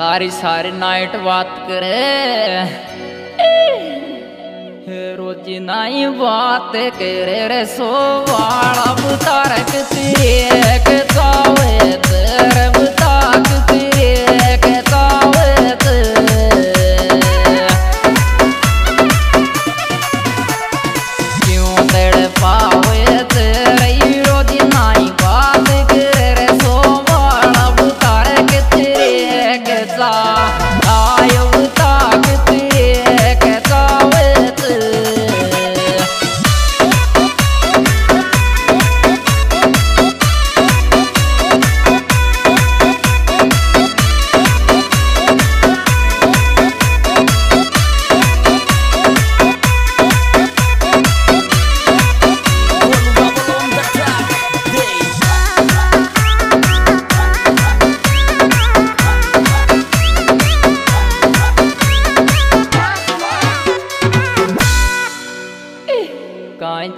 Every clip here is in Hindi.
सारी सारी नाइट बात करे। रोजी नाई बात करे रे, सो वाला बुतारक तेरे के तेरे बुताक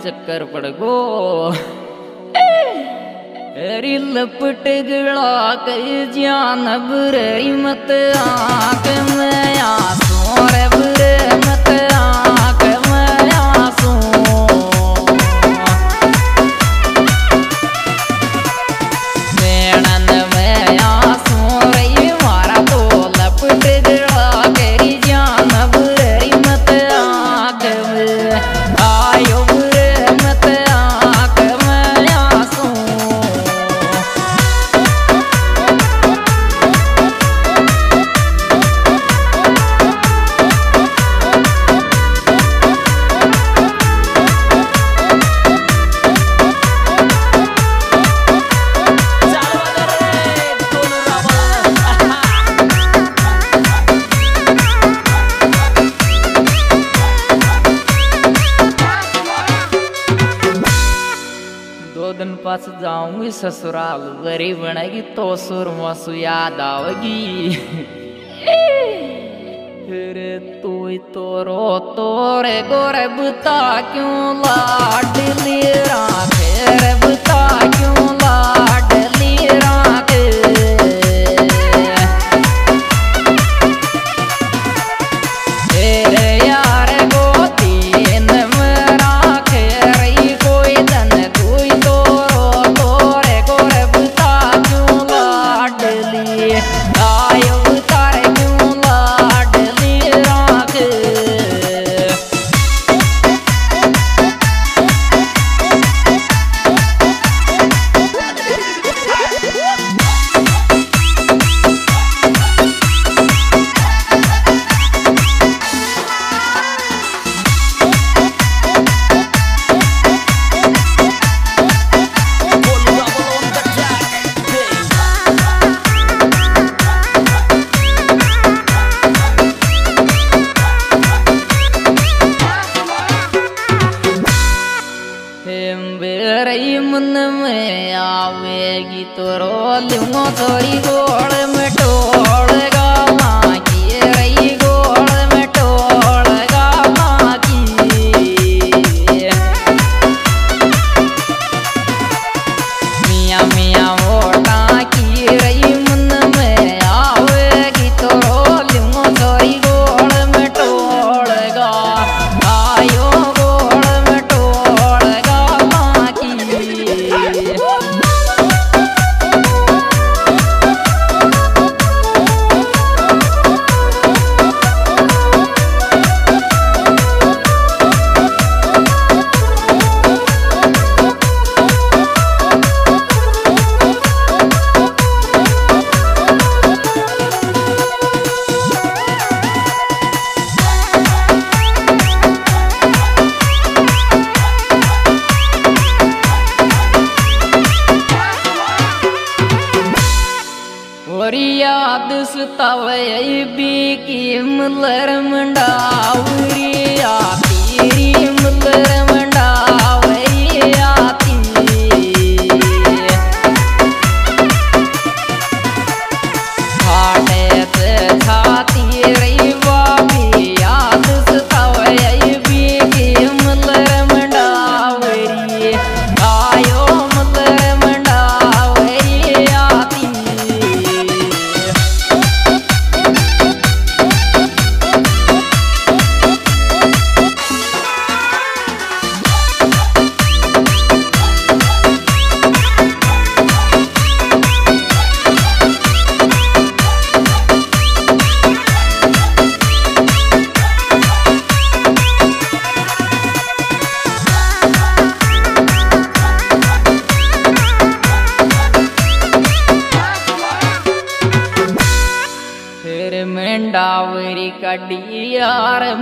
चक्कर पड़ गो री लपट गड़ा कई जान बुरे मत आँख में आँसू पास जाऊँगी ससुराल, गरीब बनेगी तो सुर मसु याद आओगी। फिर तू तो रो तोरे गोरे बुता क्यों लाड ले रहा फिर बुता क्यों आएगी तो रो लूँगा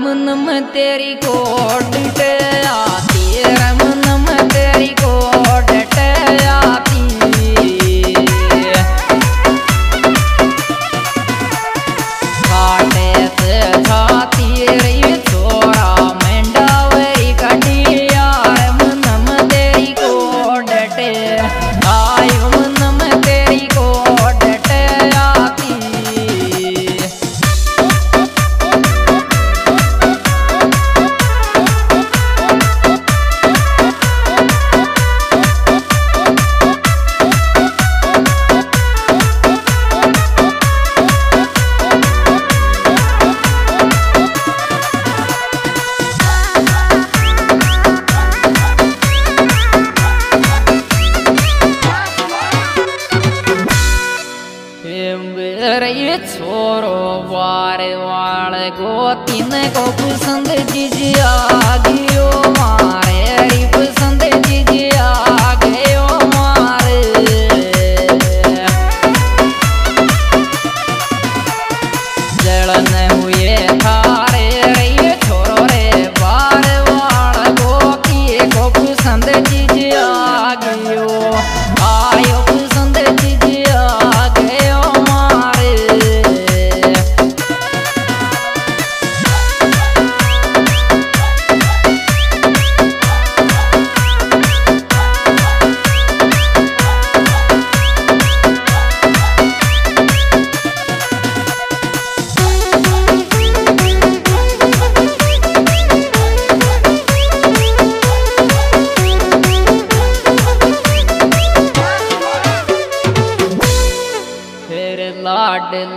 मंडावरी कड़ी वाल गो तीन को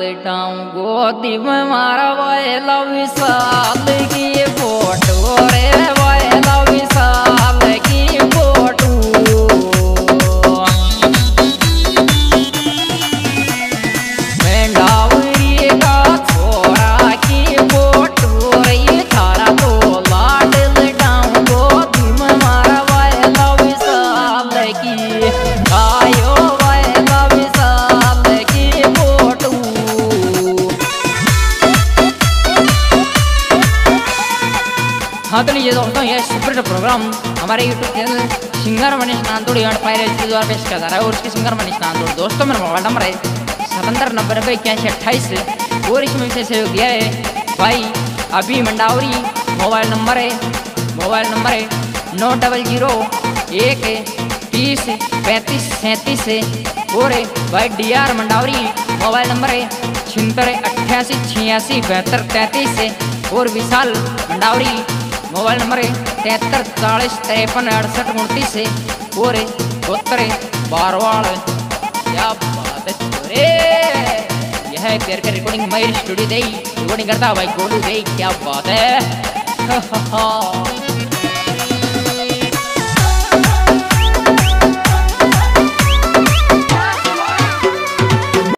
लाड लटाऊं। गोदी में मारा वायला हाँ तो ये दोस्तों ये सुपर प्रोग्राम हमारे YouTube channel singer Manish Nandod and pirate के द्वारा पेश किया जा रहा है और उसके सिंगर मनीष नांदोड़ दोस्तों मेरा मोबाइल नंबर है सतहत्तर नब्बे इक्यासी अट्ठाईस और इसमें विशेष सहयोग दिया है भाई अभी मंडावरी मोबाइल नंबर है मोबाइल नंबर है नौ डबल ज़ीरो एक तीस पैंतीस सैंतीस और भाई D R Mandawari mobile number है छिहत्तर अट्ठासी छियासी बहत्तर तैंतीस और विशाल मंडावरी मोबाइल नंबर है तिहत्तर चालीस तिरपन अड़सठ उनतीस और बहत्तर बारवाड़ क्या बात है यह प्यार का रिकॉर्डिंग मयूर स्टूडियो दे रिकॉर्डिंग करता भाई गोलू दे क्या बात है।